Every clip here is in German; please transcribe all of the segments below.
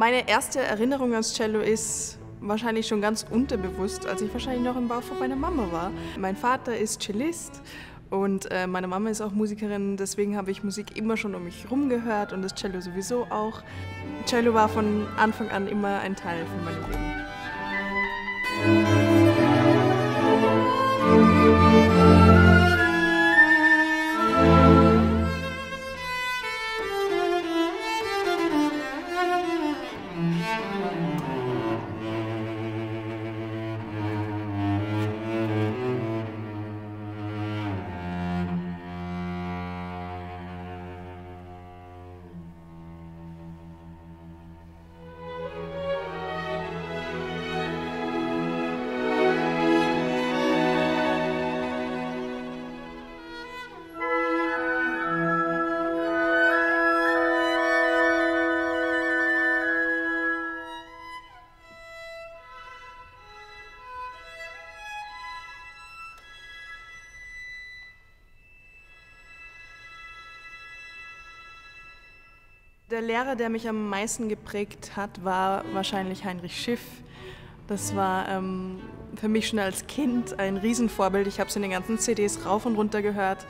Meine erste Erinnerung ans Cello ist wahrscheinlich schon ganz unterbewusst, als ich wahrscheinlich noch im Bauch von meiner Mama war. Mein Vater ist Cellist und äh, meine Mama ist auch Musikerin, deswegen habe ich Musik immer schon um mich herum gehört und das Cello sowieso auch. Cello war von Anfang an immer ein Teil von meinem Leben. Der Lehrer, der mich am meisten geprägt hat, war wahrscheinlich Heinrich Schiff. Das war ähm, für mich schon als Kind ein Riesenvorbild. Ich habe es in den ganzen CDs rauf und runter gehört.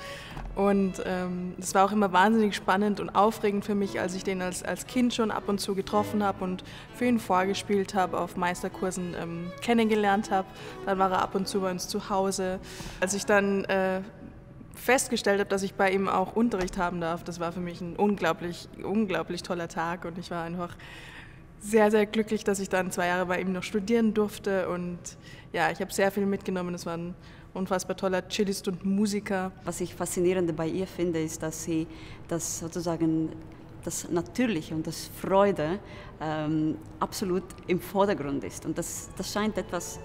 Und es ähm, war auch immer wahnsinnig spannend und aufregend für mich, als ich den als, als Kind schon ab und zu getroffen habe und für ihn vorgespielt habe, auf Meisterkursen ähm, kennengelernt habe. Dann war er ab und zu bei uns zu Hause. Als ich dann äh, festgestellt habe, dass ich bei ihm auch Unterricht haben darf, das war für mich ein unglaublich, unglaublich toller Tag und ich war einfach sehr, sehr glücklich, dass ich dann zwei Jahre bei ihm noch studieren durfte und ja, ich habe sehr viel mitgenommen. Es war ein unfassbar toller Cellist und Musiker. Was ich faszinierend bei ihr finde, ist, dass sie das sozusagen das Natürliche und das Freude ähm, absolut im Vordergrund ist. Und das, das scheint etwas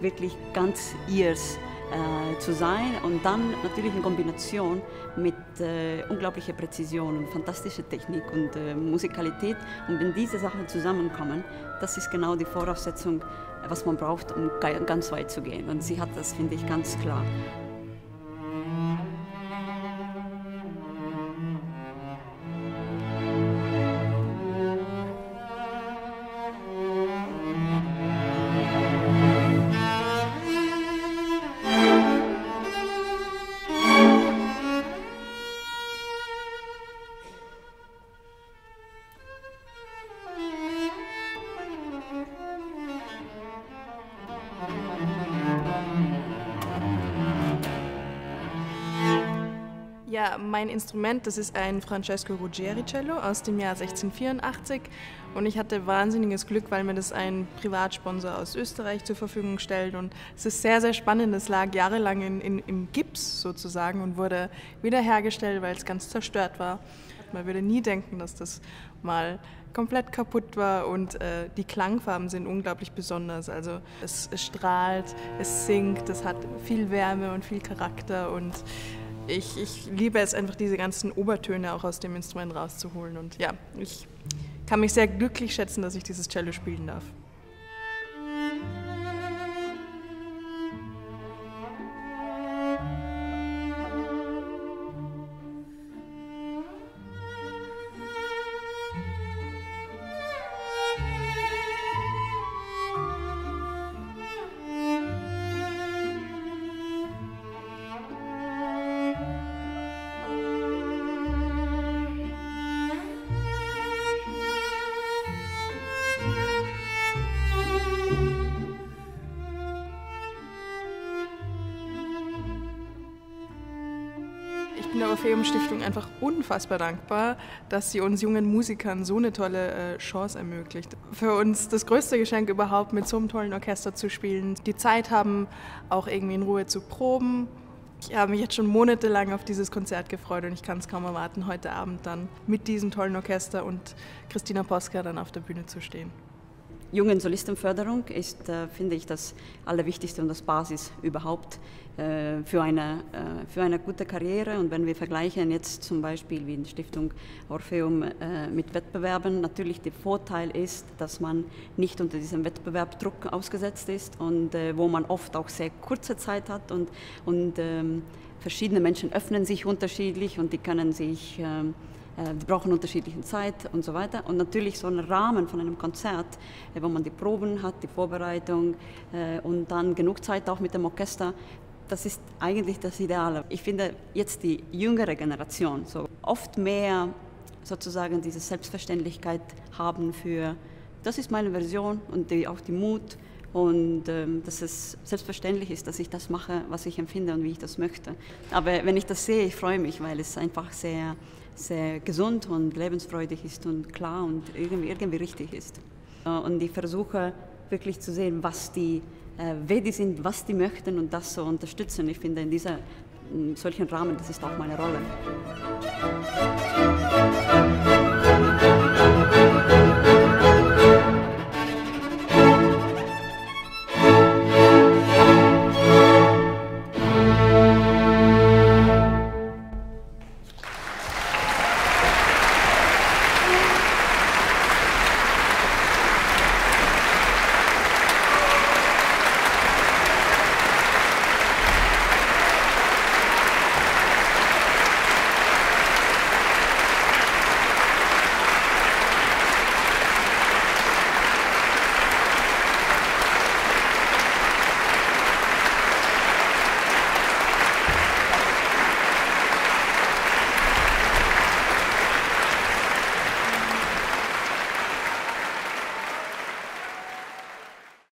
wirklich ganz ihrs äh, zu sein und dann natürlich in Kombination mit äh, unglaublicher Präzision und fantastischer Technik und äh, Musikalität. Und wenn diese Sachen zusammenkommen, das ist genau die Voraussetzung, was man braucht, um ganz weit zu gehen. Und sie hat das, finde ich, ganz klar. Ja, mein Instrument, das ist ein Francesco Ruggieri Cello aus dem Jahr 1684 und ich hatte wahnsinniges Glück, weil mir das ein Privatsponsor aus Österreich zur Verfügung stellt und es ist sehr, sehr spannend. Es lag jahrelang in, in, im Gips sozusagen und wurde wiederhergestellt, weil es ganz zerstört war. Man würde nie denken, dass das mal komplett kaputt war und äh, die Klangfarben sind unglaublich besonders. Also es, es strahlt, es singt, es hat viel Wärme und viel Charakter und ich, ich liebe es einfach, diese ganzen Obertöne auch aus dem Instrument rauszuholen. Und ja, ich kann mich sehr glücklich schätzen, dass ich dieses Cello spielen darf. Bin der Orpheum Stiftung einfach unfassbar dankbar, dass sie uns jungen Musikern so eine tolle äh, Chance ermöglicht. Für uns das größte Geschenk überhaupt, mit so einem tollen Orchester zu spielen, die Zeit haben, auch irgendwie in Ruhe zu proben. Ich habe mich jetzt schon monatelang auf dieses Konzert gefreut und ich kann es kaum erwarten, heute Abend dann mit diesem tollen Orchester und Christina Poska dann auf der Bühne zu stehen. Jungen Solistenförderung ist, äh, finde ich, das Allerwichtigste und das Basis überhaupt äh, für, eine, äh, für eine gute Karriere. Und wenn wir vergleichen jetzt zum Beispiel wie die Stiftung Orpheum äh, mit Wettbewerben, natürlich der Vorteil ist, dass man nicht unter diesem Wettbewerbdruck ausgesetzt ist und äh, wo man oft auch sehr kurze Zeit hat und, und ähm, verschiedene Menschen öffnen sich unterschiedlich und die können sich ähm, äh, die brauchen unterschiedliche Zeit und so weiter. Und natürlich so ein Rahmen von einem Konzert, äh, wo man die Proben hat, die Vorbereitung äh, und dann genug Zeit auch mit dem Orchester, das ist eigentlich das Ideale. Ich finde jetzt die jüngere Generation so oft mehr sozusagen diese Selbstverständlichkeit haben für, das ist meine Version und die, auch die Mut und ähm, dass es selbstverständlich ist, dass ich das mache, was ich empfinde und wie ich das möchte. Aber wenn ich das sehe, ich freue mich, weil es einfach sehr, sehr gesund und lebensfreudig ist und klar und irgendwie, irgendwie richtig ist. Äh, und ich versuche wirklich zu sehen, was die, äh, wer die sind, was die möchten und das so unterstützen. Ich finde, in dieser in solchen Rahmen, das ist auch meine Rolle.